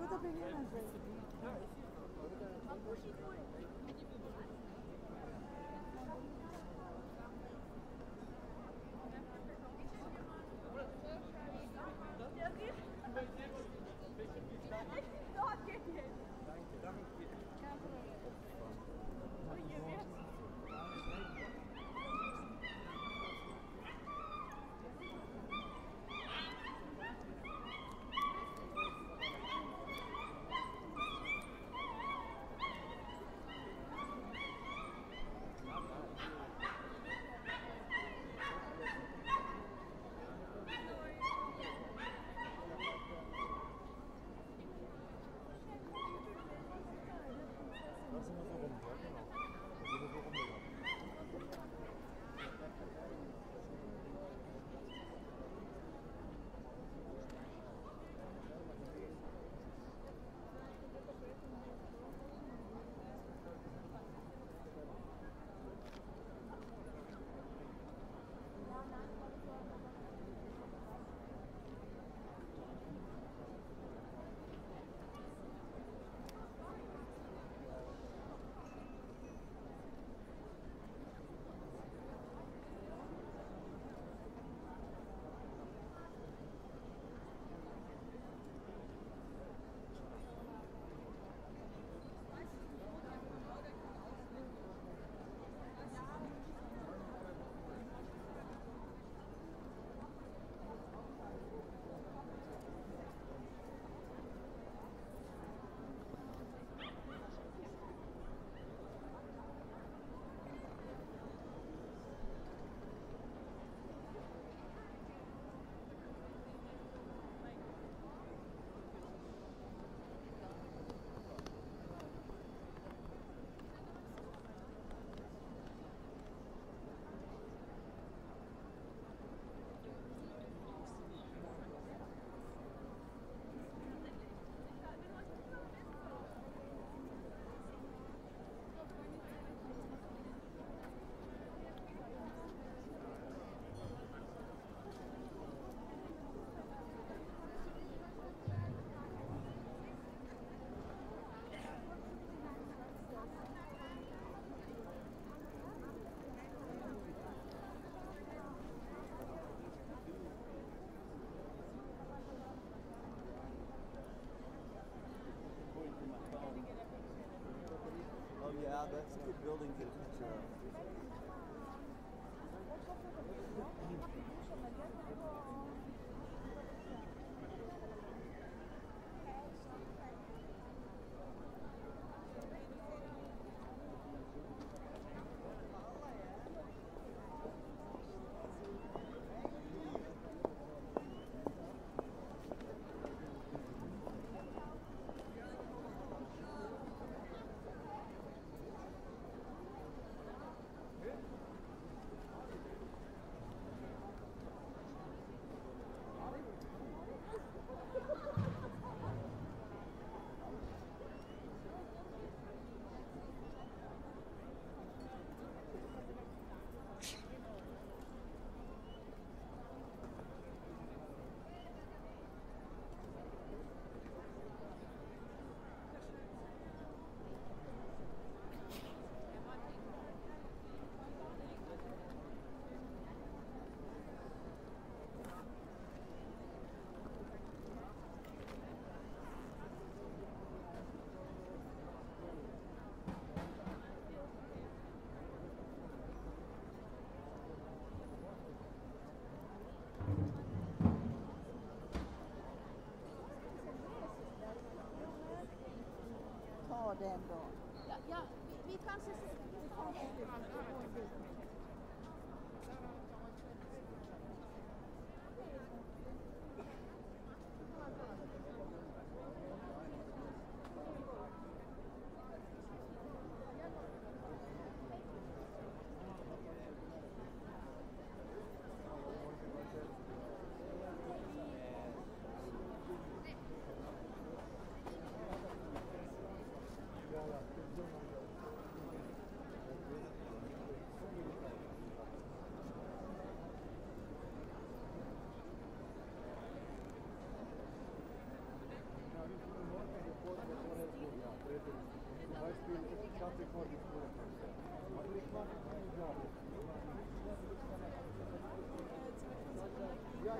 Pergunta pra minha mãe. That's a good building the picture up.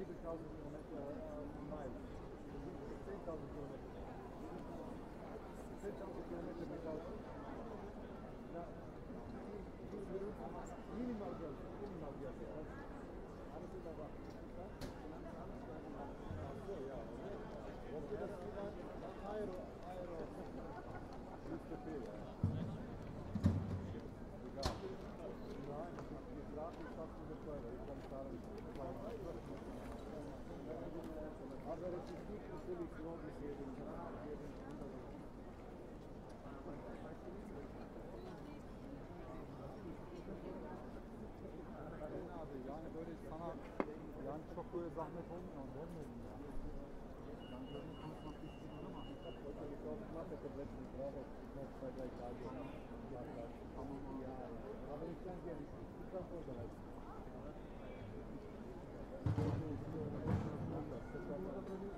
to get a picture of. abi yani böyle sana yani çok böyle zahmet olmuyor mu? Olmuyor mu ya? Yani böyle konuşmak istiyorum ama tamam abi.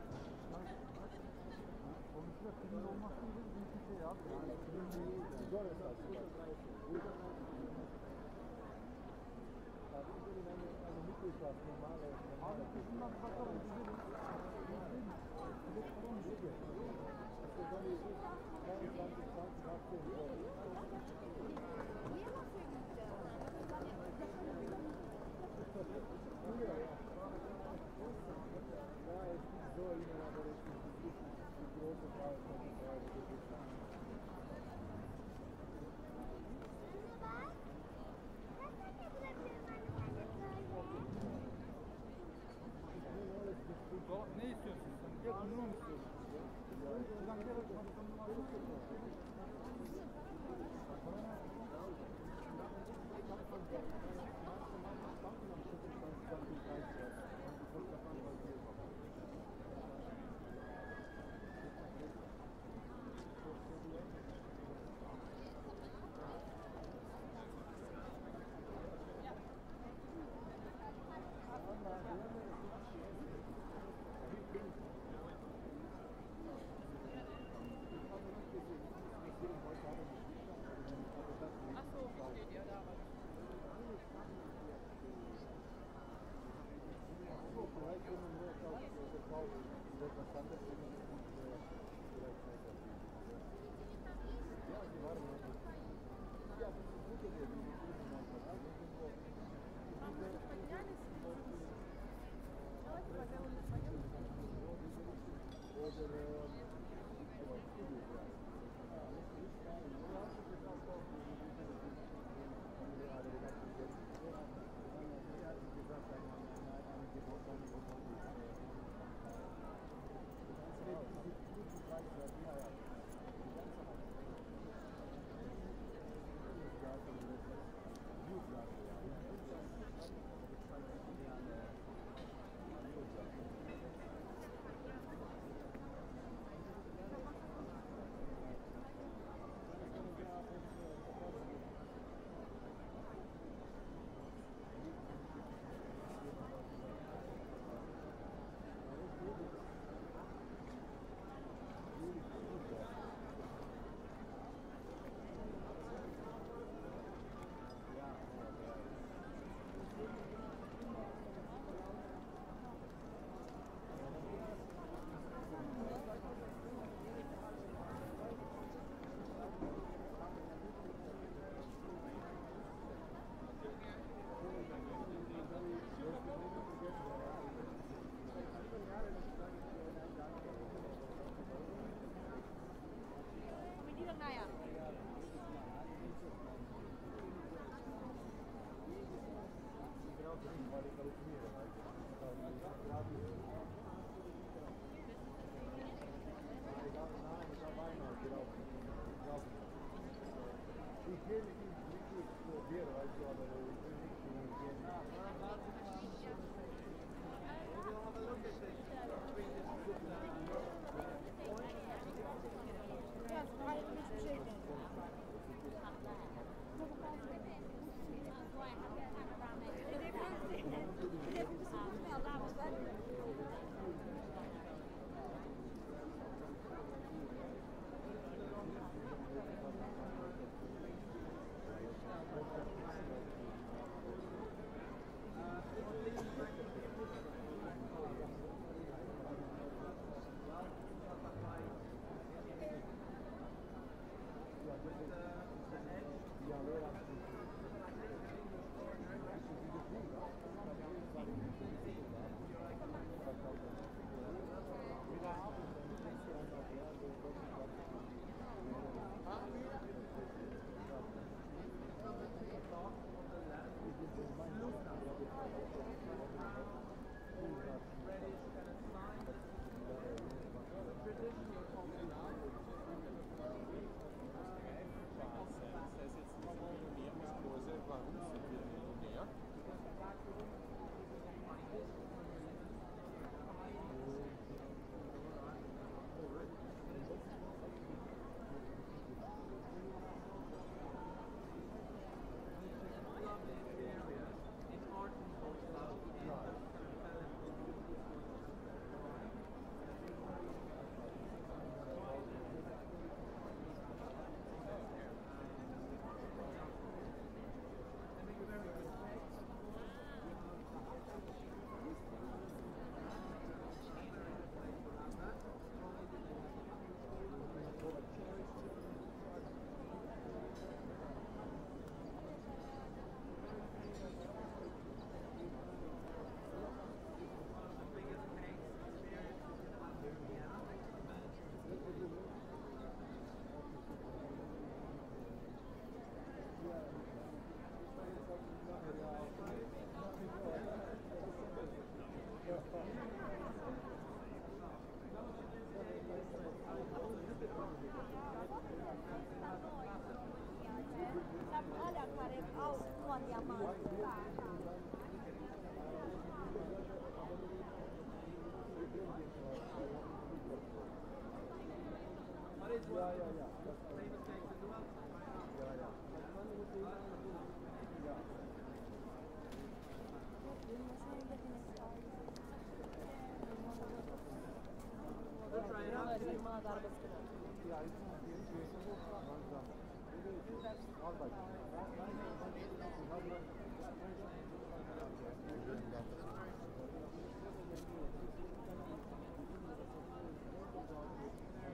Konuşma filmin olması gibi bir şey abi. Yani film Abi kızından bakalım güzelim. Bilet falan bir şey